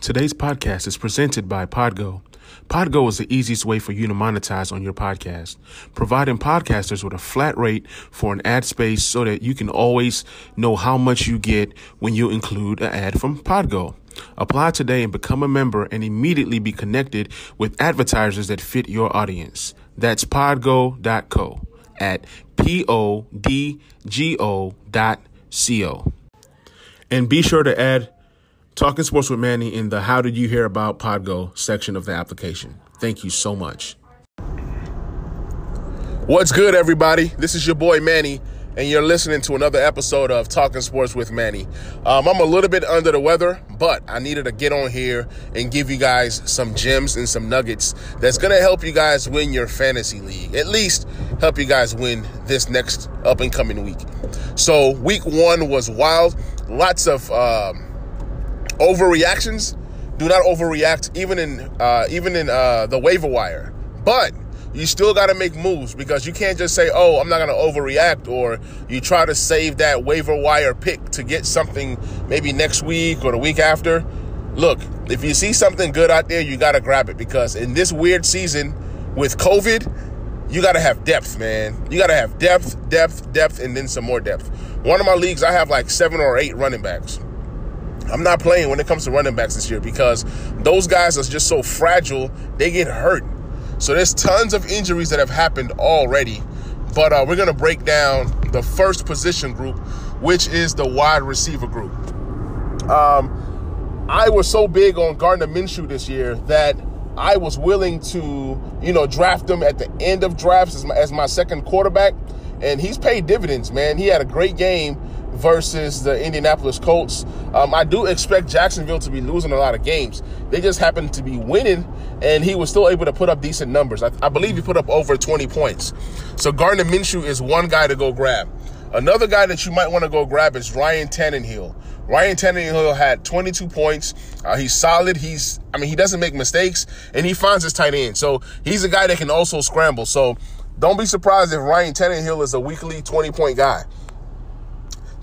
Today's podcast is presented by Podgo. Podgo is the easiest way for you to monetize on your podcast, providing podcasters with a flat rate for an ad space so that you can always know how much you get when you include an ad from Podgo. Apply today and become a member and immediately be connected with advertisers that fit your audience. That's podgo.co at P O D G O dot C O. And be sure to add Talking Sports with Manny in the How Did You Hear About Podgo section of the application. Thank you so much. What's good, everybody? This is your boy Manny, and you're listening to another episode of Talking Sports with Manny. Um, I'm a little bit under the weather, but I needed to get on here and give you guys some gems and some nuggets that's going to help you guys win your fantasy league. At least help you guys win this next up and coming week. So, week one was wild. Lots of. Um, overreactions. Do not overreact, even in uh, even in uh, the waiver wire. But you still got to make moves because you can't just say, "Oh, I'm not going to overreact," or you try to save that waiver wire pick to get something maybe next week or the week after. Look, if you see something good out there, you got to grab it because in this weird season with COVID, you got to have depth, man. You got to have depth, depth, depth, and then some more depth. One of my leagues, I have like seven or eight running backs. I'm not playing when it comes to running backs this year because those guys are just so fragile. They get hurt. So there's tons of injuries that have happened already. But uh, we're going to break down the first position group, which is the wide receiver group. Um, I was so big on Gardner Minshew this year that I was willing to, you know, draft him at the end of drafts as my, as my second quarterback. And he's paid dividends, man. He had a great game versus the Indianapolis Colts. Um, I do expect Jacksonville to be losing a lot of games. They just happen to be winning, and he was still able to put up decent numbers. I, I believe he put up over 20 points. So Gardner Minshew is one guy to go grab. Another guy that you might want to go grab is Ryan Tannehill. Ryan Tannehill had 22 points. Uh, he's solid. He's, I mean, he doesn't make mistakes, and he finds his tight end. So he's a guy that can also scramble. So don't be surprised if Ryan Tannehill is a weekly 20 point guy.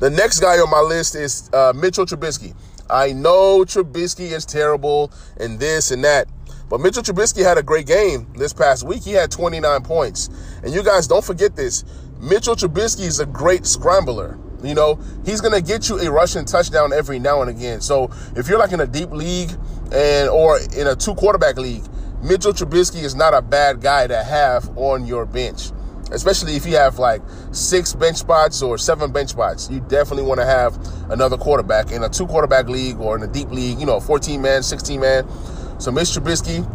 The next guy on my list is uh, Mitchell Trubisky. I know Trubisky is terrible and this and that, but Mitchell Trubisky had a great game this past week. He had 29 points. And you guys don't forget this. Mitchell Trubisky is a great scrambler. You know, he's going to get you a rushing touchdown every now and again. So if you're like in a deep league and or in a two quarterback league, Mitchell Trubisky is not a bad guy to have on your bench especially if you have like six bench spots or seven bench spots. You definitely want to have another quarterback in a two quarterback league or in a deep league, you know, 14 man, 16 man. So, Mitch Trubisky.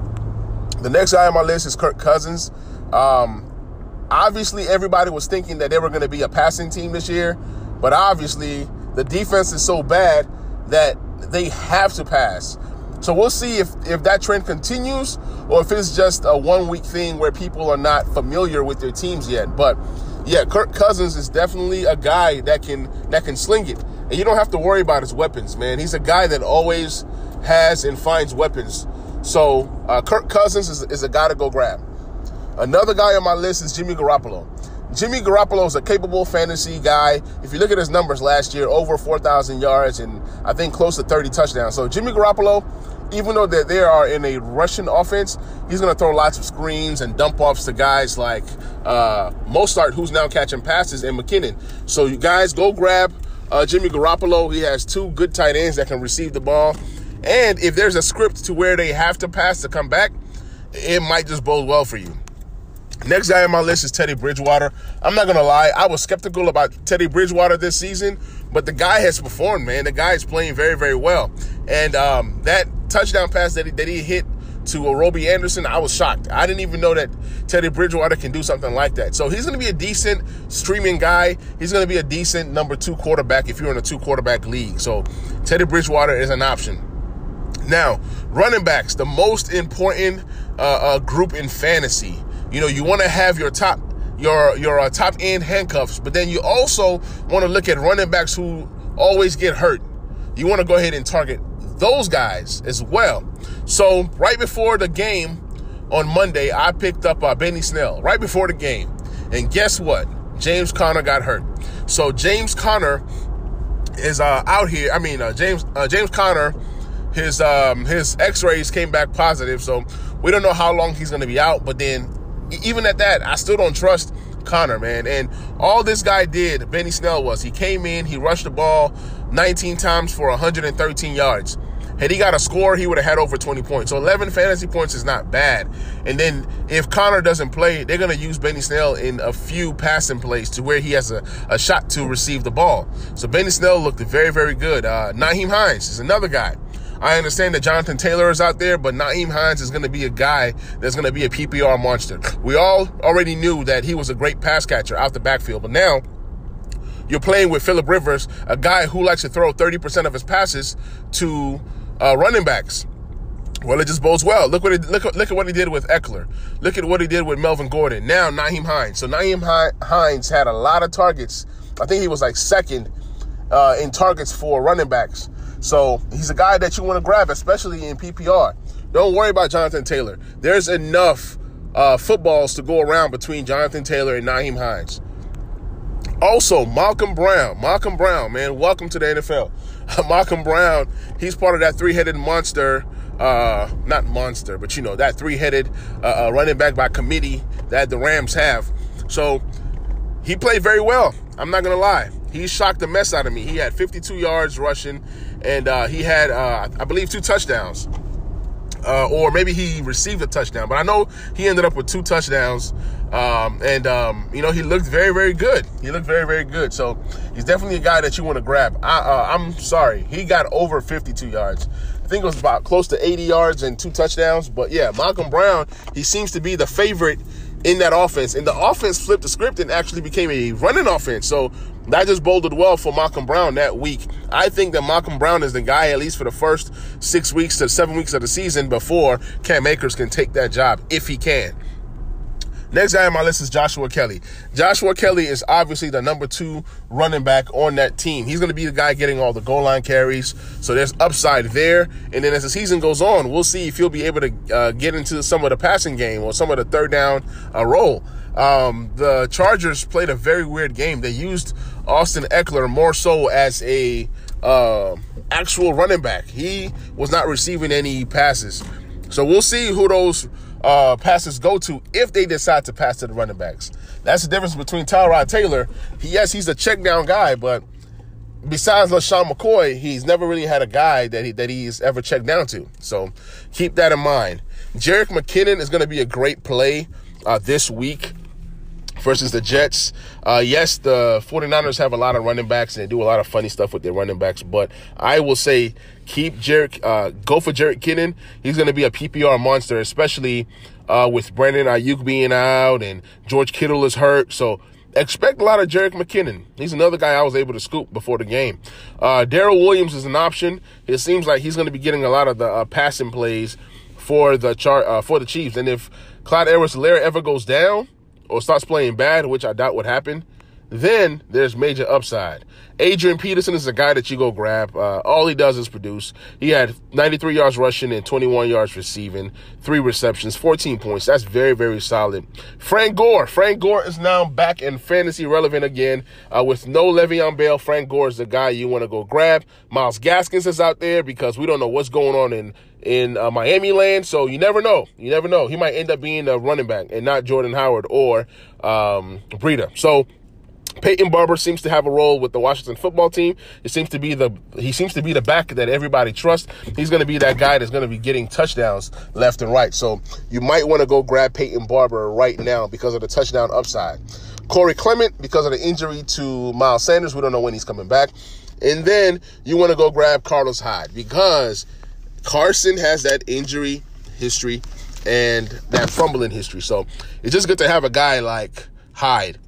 The next guy on my list is Kirk Cousins. Um, obviously, everybody was thinking that they were going to be a passing team this year, but obviously, the defense is so bad that they have to pass. So we'll see if, if that trend continues or if it's just a one week thing where people are not familiar with their teams yet. But yeah, Kirk Cousins is definitely a guy that can that can sling it. And you don't have to worry about his weapons, man. He's a guy that always has and finds weapons. So uh, Kirk Cousins is, is a guy to go grab. Another guy on my list is Jimmy Garoppolo. Jimmy Garoppolo is a capable fantasy guy. If you look at his numbers last year, over 4,000 yards and I think close to 30 touchdowns. So Jimmy Garoppolo, even though that they are in a Russian offense, he's going to throw lots of screens and dump offs to guys like uh, Mostert, who's now catching passes, and McKinnon. So you guys go grab uh, Jimmy Garoppolo. He has two good tight ends that can receive the ball. And if there's a script to where they have to pass to come back, it might just bode well for you. Next guy on my list is Teddy Bridgewater. I'm not gonna lie, I was skeptical about Teddy Bridgewater this season, but the guy has performed, man. The guy is playing very, very well. And um, that touchdown pass that he, that he hit to Robbie Anderson, I was shocked. I didn't even know that Teddy Bridgewater can do something like that. So he's going to be a decent streaming guy. He's going to be a decent number two quarterback if you're in a two quarterback league. So Teddy Bridgewater is an option. Now, running backs, the most important uh, uh, group in fantasy. You know, you want to have your top your your uh, top end handcuffs, but then you also want to look at running backs who always get hurt. You want to go ahead and target those guys as well. So right before the game on Monday, I picked up uh, Benny Snell right before the game, and guess what? James Conner got hurt. So James Conner is uh, out here. I mean, uh, James uh, James Conner, his um, his X-rays came back positive. So we don't know how long he's going to be out. But then, even at that, I still don't trust Conner, man. And all this guy did, Benny Snell, was he came in, he rushed the ball 19 times for 113 yards. Had he got a score, he would have had over 20 points. So 11 fantasy points is not bad. And then if Conner doesn't play, they're going to use Benny Snell in a few passing plays to where he has a, a shot to receive the ball. So Benny Snell looked very, very good. Uh, Nyheim Hines is another guy. I understand that Jonathan Taylor is out there, but Nyheim Hines is going to be a guy that's going to be a PPR monster. We all already knew that he was a great pass catcher out the backfield, but now you're playing with Philip Rivers, a guy who likes to throw 30% of his passes to uh, running backs. Well, it just bodes well. Look what it, look look at what he did with Ekeler. Look at what he did with Melvin Gordon. Now Nyheim Hines. So Nyheim Hines had a lot of targets. I think he was like second uh, in targets for running backs. So he's a guy that you want to grab, especially in PPR. Don't worry about Jonathan Taylor. There's enough uh, footballs to go around between Jonathan Taylor and Nyheim Hines. Also, Malcolm Brown. Malcolm Brown, man, welcome to the NFL. Malcolm Brown, he's part of that three-headed monster, uh, not monster, but you know, that three-headed uh, uh, running back by committee that the Rams have. So he played very well. I'm not gonna lie. He shocked the mess out of me. He had 52 yards rushing, and uh, he had, uh, I believe, two touchdowns. Uh, or maybe he received a touchdown, but I know he ended up with two touchdowns. Um, and, um, you know, he looked very, very good. He looked very, very good. So he's definitely a guy that you want to grab. I, am uh, sorry. He got over 52 yards. I think it was about close to 80 yards and two touchdowns. But yeah, Malcolm Brown, he seems to be the favorite in that offense. And the offense flipped the script and actually became a running offense. So that just bolted well for Malcolm Brown that week. I think that Malcolm Brown is the guy, at least for the first six weeks to seven weeks of the season, before Cam Akers can take that job, if he can. Next guy on my list is Joshua Kelly. Joshua Kelly is obviously the number two running back on that team. He's going to be the guy getting all the goal line carries. So there's upside there. And then as the season goes on, we'll see if he'll be able to uh, get into some of the passing game or some of the third down uh, role. Um, the Chargers played a very weird game. They used Austin Ekeler more so as a uh, actual running back. He was not receiving any passes. So we'll see who those uh, passes go to if they decide to pass to the running backs. That's the difference between Tyrod Taylor. He, yes, he's a check down guy, but besides LeSean McCoy, he's never really had a guy that he, that he's ever checked down to. So keep that in mind. Jerick McKinnon is going to be a great play uh, this week versus the Jets. Uh, yes, the 49ers have a lot of running backs and they do a lot of funny stuff with their running backs, but I will say keep Jerick, uh, go for Jerick McKinnon. He's going to be a PPR monster, especially uh, with Brandon Aiyuk being out and George Kittle is hurt. So expect a lot of Jerick McKinnon. He's another guy I was able to scoop before the game. Uh, Darrel Williams is an option. It seems like he's going to be getting a lot of the uh, passing plays for the chart uh, for the Chiefs. And if Clyde Edwards-Helaire ever goes down, or starts playing bad, which I doubt would happen, then there's major upside. Adrian Peterson is a guy that you go grab. Uh, all he does is produce. He had 93 yards rushing and 21 yards receiving, three receptions, 14 points. That's very, very solid. Frank Gore. Frank Gore is now back in fantasy relevant again. Uh, with no Le'Veon Bell, Frank Gore is the guy you want to go grab. Myles Gaskins is out there because we don't know what's going on in in uh, Miami land. So you never know. You never know. He might end up being a running back and not Jordan Howard or um, Breida. So Peyton Barber seems to have a role with the Washington football team. It seems to be the he seems to be the back that everybody trusts. He's going to be that guy that's going to be getting touchdowns left and right. So you might want to go grab Peyton Barber right now because of the touchdown upside. Corey Clement because of the injury to Miles Sanders. We don't know when he's coming back. And then you want to go grab Carlos Hyde because Carson has that injury history and that fumbling history. So it's just good to have a guy like Hyde.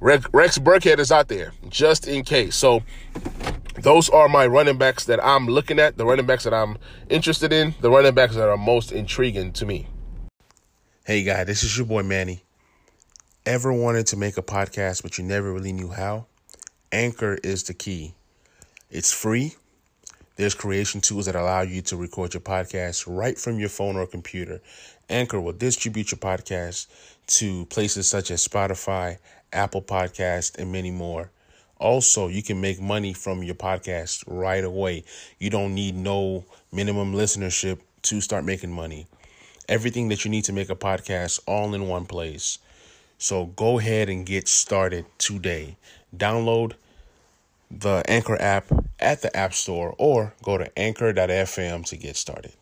Rex Burkhead is out there just in case. So those are my running backs that I'm looking at, the running backs that I'm interested in, the running backs that are most intriguing to me. Hey, guy, this is your boy Manny. Ever wanted to make a podcast, but you never really knew how? Anchor is the key. It's free. There's creation tools that allow you to record your podcast right from your phone or computer. Anchor will distribute your podcast to places such as Spotify, Apple Podcast, and many more. Also, you can make money from your podcast right away. You don't need no minimum listenership to start making money. Everything that you need to make a podcast all in one place. So go ahead and get started today. Download the Anchor app at the App Store or go to anchor.fm to get started.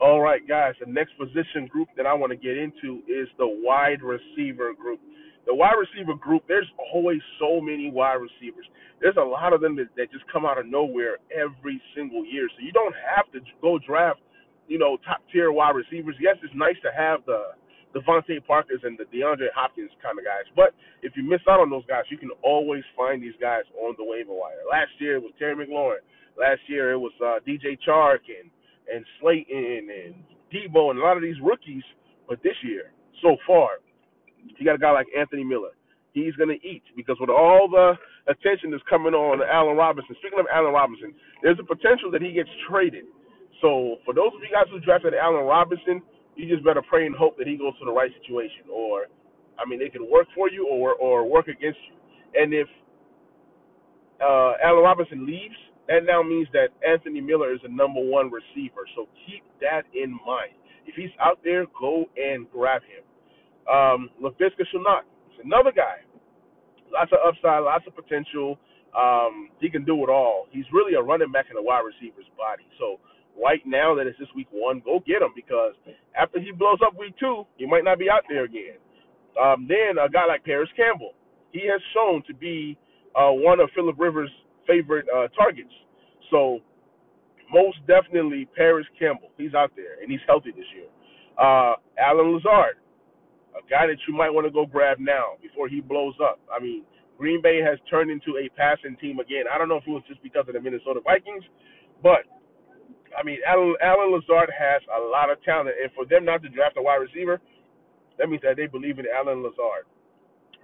All right, guys, the next position group that I want to get into is the wide receiver group. The wide receiver group, there's always so many wide receivers. There's a lot of them that, that just come out of nowhere every single year. So you don't have to go draft, you know, top tier wide receivers. Yes, it's nice to have the DeVante Parkers and the DeAndre Hopkins kind of guys. But if you miss out on those guys, you can always find these guys on the waiver wire. Last year it was Terry McLaurin. Last year it was uh, DJ Chark and and Slayton and Deebo and a lot of these rookies. But this year, so far, you got a guy like Anthony Miller. He's going to eat because with all the attention that's coming on Allen Robinson. Speaking of Allen Robinson, there's a potential that he gets traded. So for those of you guys who drafted Allen Robinson, you just better pray and hope that he goes to the right situation, or I mean, it can work for you or or work against you. And if uh, Allen Robinson leaves, that now means that Anthony Miller is the number one receiver. So keep that in mind. If he's out there, go and grab him. Um, Laviska Shenault is another guy. Lots of upside, lots of potential. Um, he can do it all. He's really a running back in a wide receiver's body. So right now that it's just week one, go get him because after he blows up week two, he might not be out there again. Um, then a guy like Parris Campbell, he has shown to be uh, one of Philip Rivers' favorite uh, targets. So most definitely Parris Campbell, he's out there and he's healthy this year. Uh, Allen Lazard, a guy that you might want to go grab now before he blows up. I mean, Green Bay has turned into a passing team again. I don't know if it was just because of the Minnesota Vikings, but I mean, Allen, Allen Lazard has a lot of talent, and for them not to draft a wide receiver, that means that they believe in Allen Lazard.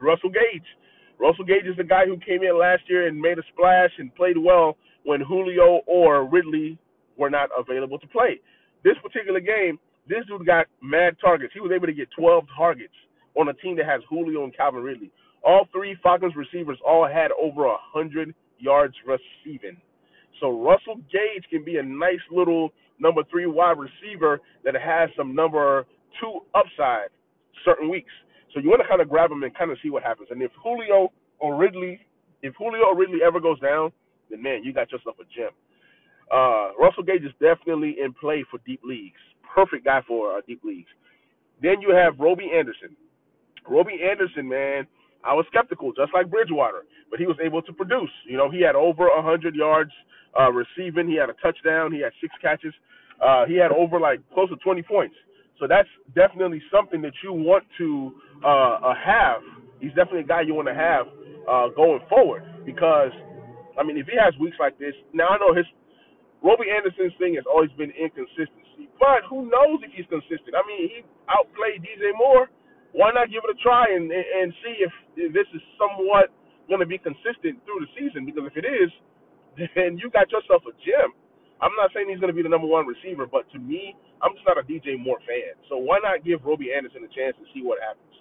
Russell Gage. Russell Gage is the guy who came in last year and made a splash and played well when Julio or Ridley were not available to play. This particular game, this dude got mad targets. He was able to get 12 targets on a team that has Julio and Calvin Ridley. All three Falcons receivers all had over 100 yards receiving. So Russell Gage can be a nice little number three wide receiver that has some number two upside certain weeks. So you want to kind of grab him and kind of see what happens. And if Julio or Ridley, if Julio or Ridley ever goes down, then man, you got yourself a gem. Uh, Russell Gage is definitely in play for deep leagues. Perfect guy for uh, deep leagues. Then you have Robbie Anderson. Robbie Anderson, man, I was skeptical, just like Bridgewater, but he was able to produce. You know, he had over 100 yards uh, receiving. He had a touchdown. He had six catches. Uh, he had over like close to 20 points. So that's definitely something that you want to uh, uh, have. He's definitely a guy you want to have uh, going forward because, I mean, if he has weeks like this, now I know his Robbie Anderson's thing has always been inconsistency, but who knows if he's consistent? I mean, he outplayed DJ Moore. Why not give it a try and and see if, if this is somewhat going to be consistent through the season? Because if it is, then you got yourself a gem. I'm not saying he's going to be the number one receiver, but to me, I'm just not a DJ Moore fan. So why not give Robbie Anderson a chance to see what happens?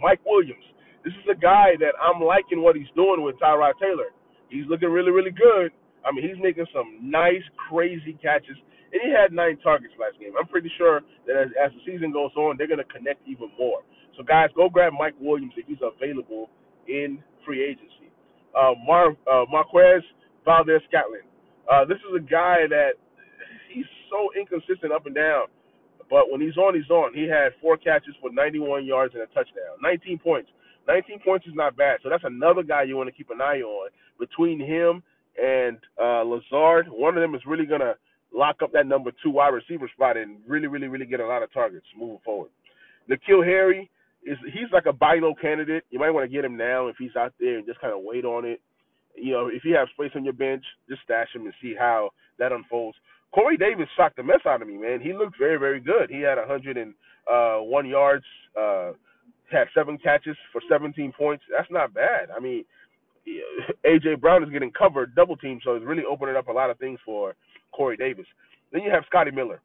Mike Williams. This is a guy that I'm liking what he's doing with Tyrod Taylor. He's looking really, really good. I mean, he's making some nice, crazy catches. And he had nine targets last game. I'm pretty sure that as, as the season goes on, they're going to connect even more. So, guys, go grab Mike Williams if he's available in free agency uh, Mar uh, Marquez Valdes Scantling. Uh, this is a guy that he's so inconsistent up and down, but when he's on, he's on. He had four catches for 91 yards and a touchdown, 19 points. 19 points is not bad. So that's another guy you want to keep an eye on. Between him and uh, Lazard, one of them is really gonna lock up that number two wide receiver spot and really, really, really get a lot of targets moving forward. N'Keal Harry, is he's like a buy low candidate. You might want to get him now if he's out there and just kind of wait on it. You know, if you have space on your bench, just stash him and see how that unfolds. Corey Davis shocked the mess out of me, man. He looked very, very good. He had 101 uh, yards, uh, had seven catches for 17 points. That's not bad. I mean, AJ Brown is getting covered, double team, so it's really opening up a lot of things for Corey Davis. Then you have Scotty Miller.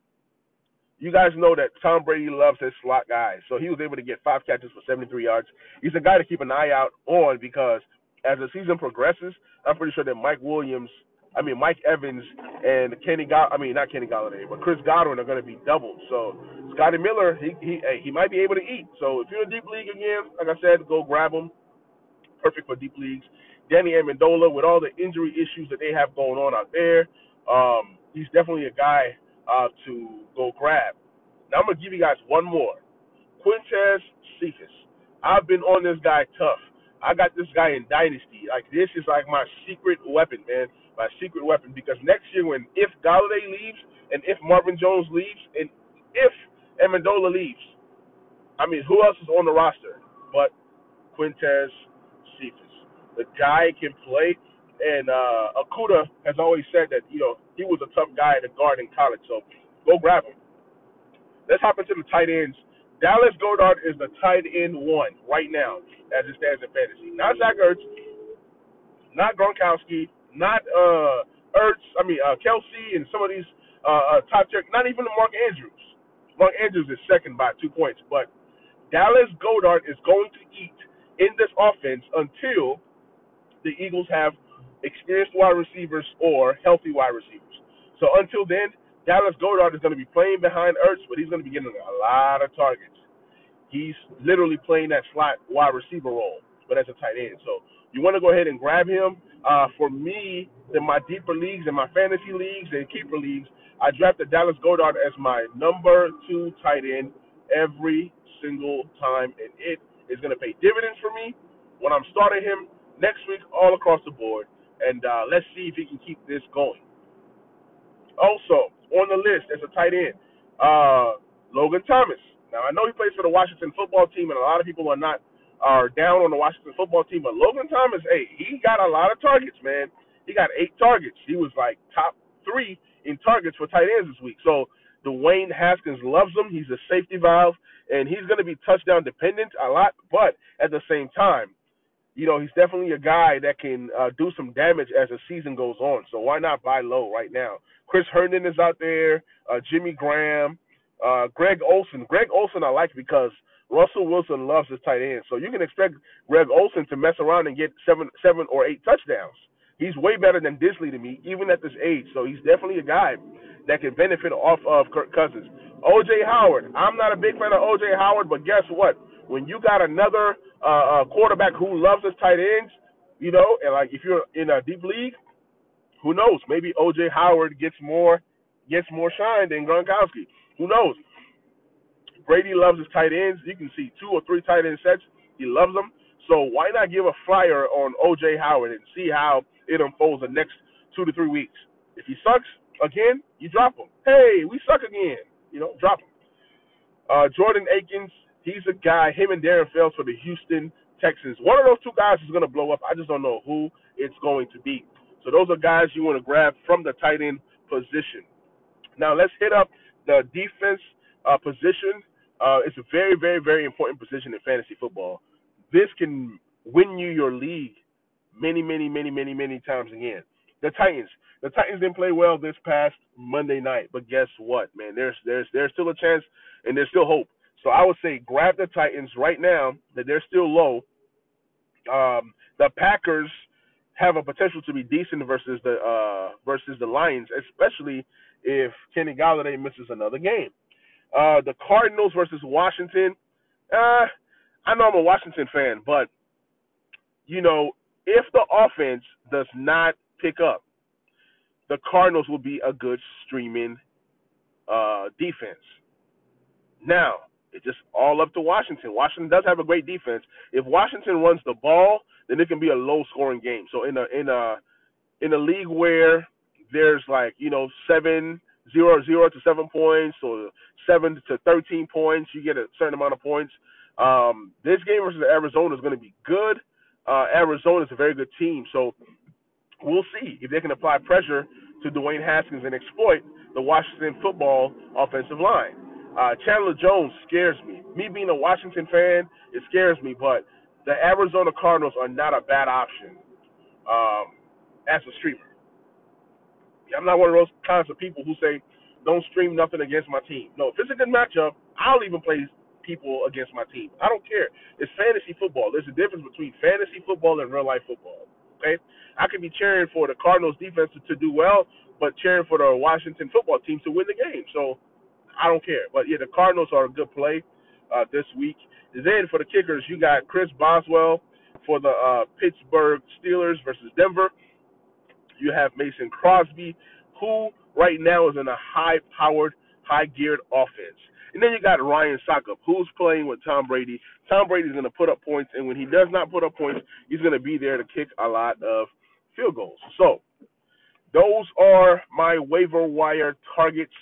You guys know that Tom Brady loves his slot guys, so he was able to get five catches for 73 yards. He's a guy to keep an eye out on because as the season progresses, I'm pretty sure that Mike Williams, I mean Mike Evans and Kenny Gall, I mean not Kenny Golladay, but Chris Godwin are going to be doubled. So Scotty Miller, he he he might be able to eat. So if you're in deep league again, like I said, go grab him. Perfect for deep leagues. Danny Amendola, with all the injury issues that they have going on out there, um, he's definitely a guy uh, to go grab. Now I'm gonna give you guys one more. Quintez Cephus. I've been on this guy tough. I got this guy in Dynasty. Like this is like my secret weapon, man. My secret weapon. Because next year when if Golladay leaves and if Marvin Jones leaves and if Amendola leaves, I mean who else is on the roster but Quintez Cephus. The guy can play and uh Okudah has always said that, you know, he was a tough guy to guard in college, so go grab him. Let's hop into the tight ends. Dallas Goedert is the tight end one right now as it stands in fantasy. Not Zach Ertz, not Gronkowski, not uh Ertz. I mean uh, Kelce and some of these uh, uh top tier. Not even Mark Andrews. Mark Andrews is second by two points, but Dallas Goedert is going to eat in this offense until the Eagles have experienced wide receivers or healthy wide receivers. So until then, Dallas Goedert is going to be playing behind Ertz, but he's going to be getting a lot of targets. He's literally playing that slot wide receiver role, but as a tight end. So you want to go ahead and grab him. Uh, for me, in my deeper leagues and my fantasy leagues and keeper leagues, I drafted Dallas Goedert as my number two tight end every single time, and it is going to pay dividends for me when I'm starting him next week all across the board. And uh, let's see if he can keep this going. Also, on the list as a tight end. Uh, Logan Thomas. Now I know he plays for the Washington football team, and a lot of people are not are down on the Washington football team. But Logan Thomas, hey, he got a lot of targets, man. He got eight targets. He was like top three in targets for tight ends this week. So Dwayne Haskins loves him. He's a safety valve, and he's going to be touchdown dependent a lot. But at the same time, you know, he's definitely a guy that can uh, do some damage as the season goes on. So why not buy low right now? Chris Herndon is out there, uh, Jimmy Graham, uh, Greg Olsen. Greg Olsen I like because Russell Wilson loves his tight end, so you can expect Greg Olsen to mess around and get seven, seven or eight touchdowns. He's way better than Dissly to me, even at this age. So he's definitely a guy that can benefit off of Kirk Cousins. OJ Howard. I'm not a big fan of OJ Howard, but guess what? When you got another uh, uh, quarterback who loves his tight ends, you know, and like if you're in a deep league, who knows? Maybe OJ Howard gets more gets more shine than Gronkowski. Who knows? Brady loves his tight ends. You can see two or three tight end sets. He loves them. So why not give a flyer on OJ Howard and see how it unfolds the next two to three weeks? If he sucks again, you drop him. Hey, we suck again. You know, drop him. Uh, Jordan Akins, he's a guy. Him and Darren Fells for the Houston Texans. One of those two guys is going to blow up. I just don't know who it's going to be. So those are guys you want to grab from the tight end position. Now let's hit up the defense uh, position. Uh, it's a very, very, very important position in fantasy football. This can win you your league many, many, many, many, many times again. The Titans. The Titans didn't play well this past Monday night, but guess what, man? There's there's there's still a chance and there's still hope. So I would say grab the Titans right now that they're still low. Um, the Packers have a potential to be decent versus the uh, versus the Lions, especially if Kenny Golladay misses another game. Uh, the Cardinals versus Washington. Uh, I know I'm a Washington fan, but you know if the offense does not pick up, the Cardinals will be a good streaming uh, defense. Now, it's just all up to Washington. Washington does have a great defense. If Washington runs the ball, then it can be a low scoring game. So in a in a in a league where there's like you know seven zero zero to seven points or seven to thirteen points, you get a certain amount of points. Um, this game versus Arizona is going to be good. Uh, Arizona is a very good team, so we'll see if they can apply pressure to Dwayne Haskins and exploit the Washington football offensive line. Uh, Chandler Jones scares me. Me being a Washington fan, it scares me, but the Arizona Cardinals are not a bad option um, as a streamer. I'm not one of those kinds of people who say, don't stream nothing against my team. No, if it's a good matchup, I'll even play people against my team. I don't care. It's fantasy football. There's a difference between fantasy football and real life football. Okay? I could be cheering for the Cardinals defense to, to do well, but cheering for the Washington football team to win the game. So I don't care. But yeah, the Cardinals are a good play uh, this week. Then for the kickers, you got Chris Boswell for the uh, Pittsburgh Steelers versus Denver. You have Mason Crosby, who right now is in a high-powered, high-geared offense. And then you got Ryan Succop, who's playing with Tom Brady. Tom Brady's going to put up points, and when he does not put up points, he's going to be there to kick a lot of field goals. So those are my waiver wire targets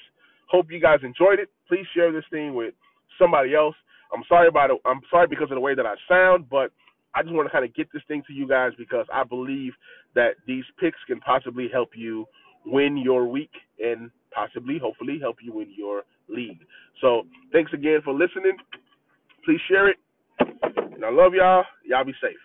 Hope you guys enjoyed it. Please share this thing with somebody else. I'm sorry about it. I'm sorry because of the way that I sound, but I just want to kind of get this thing to you guys because I believe that these picks can possibly help you win your week and possibly, hopefully, help you win your league. So thanks again for listening. Please share it. And I love y'all. Y'all be safe.